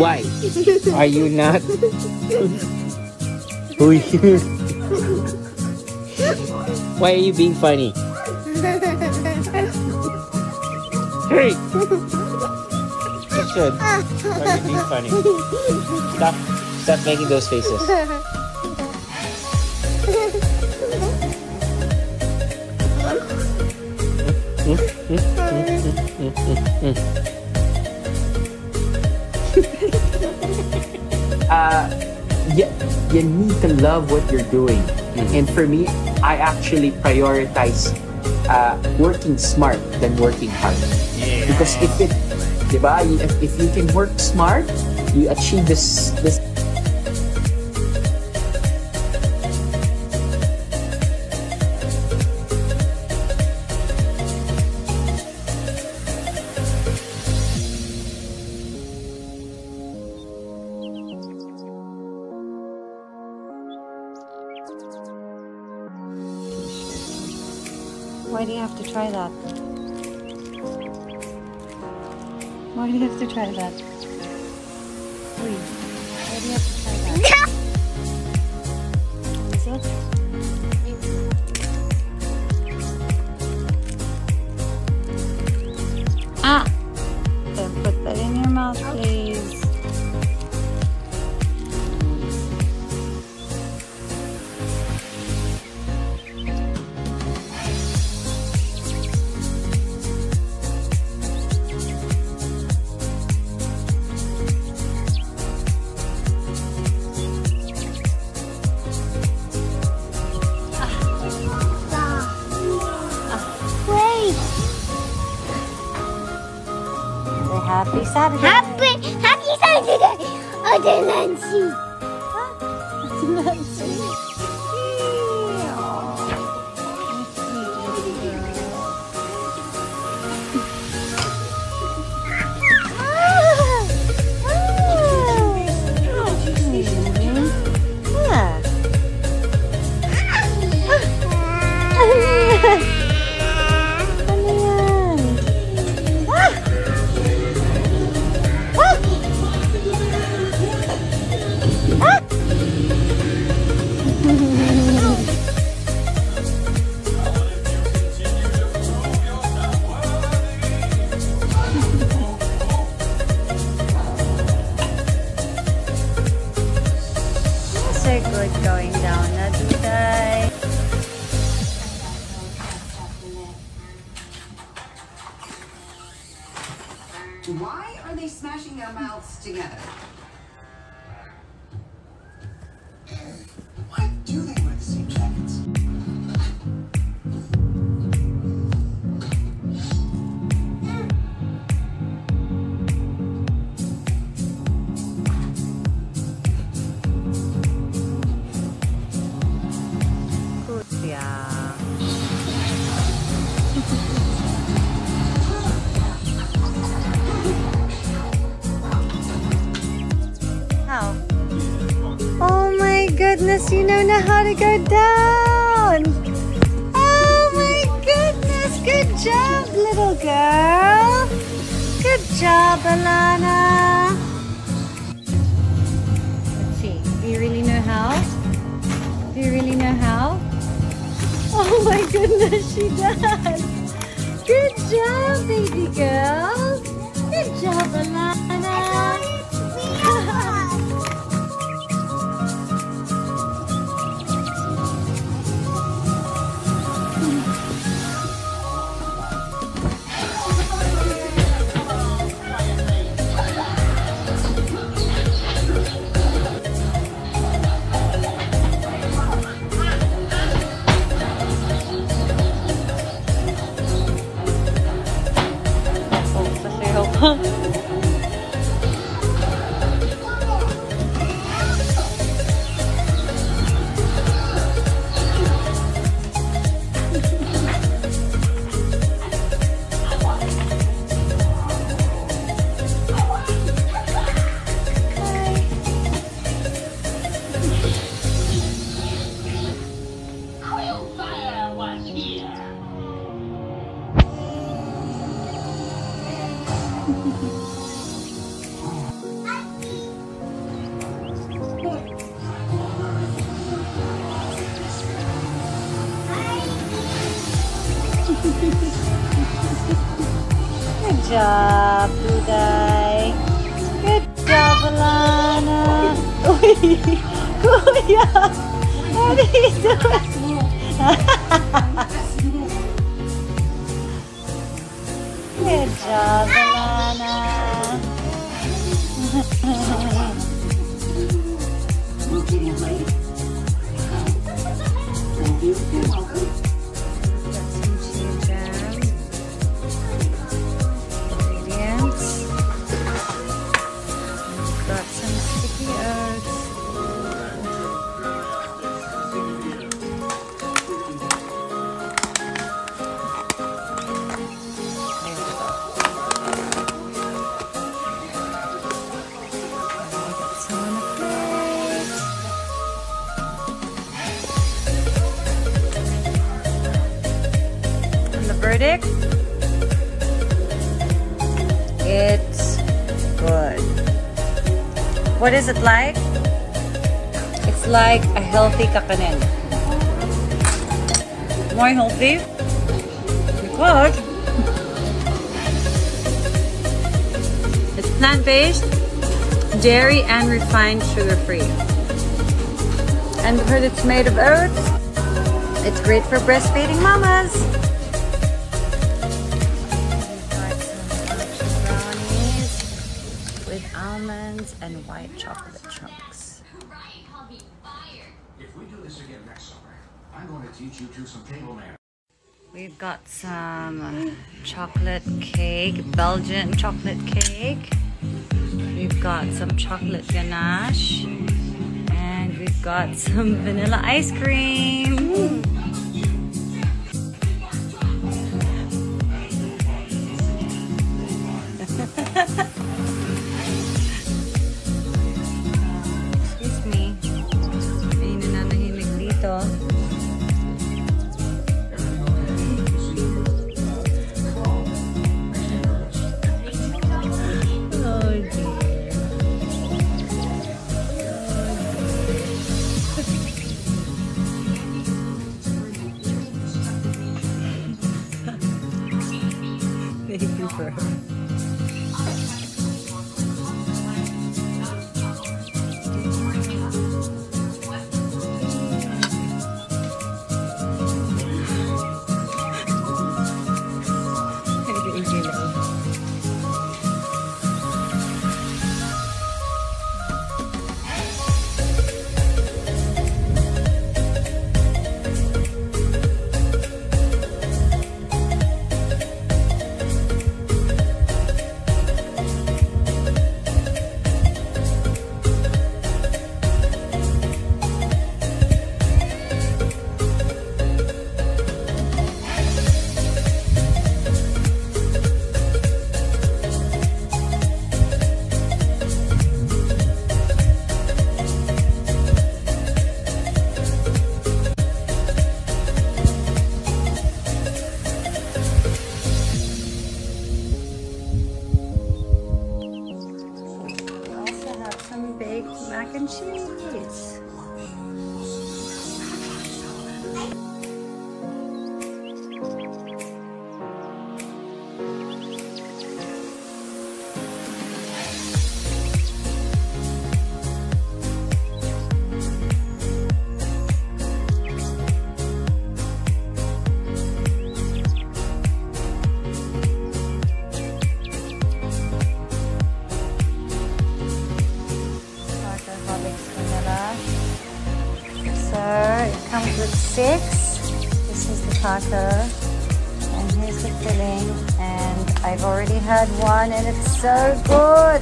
Why? Are you not? Uy. Why are you being funny? Hey! You should. Why are you being funny? Stop. Stop making those faces. Hmm? Hmm? Hmm? uh, you, you need to love what you're doing. And for me, I actually prioritize uh, working smart than working hard. Because if it, diba, if, if you can work smart, you achieve this this Why do you have to try that? Why do you have to try that? Wait, why do you have to Farbe. Hab ich, hab ich, hab ich, hab ich, hab ich, hab ich, hab ich, How? Oh my goodness, you don't know how to go down. Oh my goodness, good job, little girl. Good job, Alana. Let's see, do you really know how? Do you really my goodness, she does. Good job, baby girl. Good job, Alana. Pa. job, Duday. Good job, Alana. Uy, Kuya, what are you doing? Good job, Alana. Verdict? It's good. What is it like? It's like a healthy kakanin. More healthy? Because it's plant-based, dairy, and refined sugar-free. And because it's made of oats, it's great for breastfeeding mamas. Almonds and white chocolate chunks. If we do this again next summer, I'm going to teach you two some table manners. We've got some chocolate cake, Belgian chocolate cake. We've got some chocolate ganache. And we've got some vanilla ice cream. Excuse six. This is the taco. And here's the filling. And I've already had one and it's so good.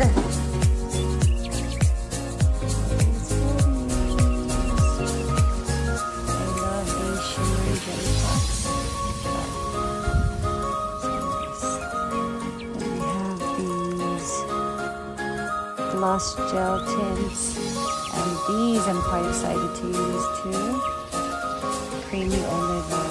We have these gloss gel tints. And these I'm quite excited to use too. Creamy olive oil.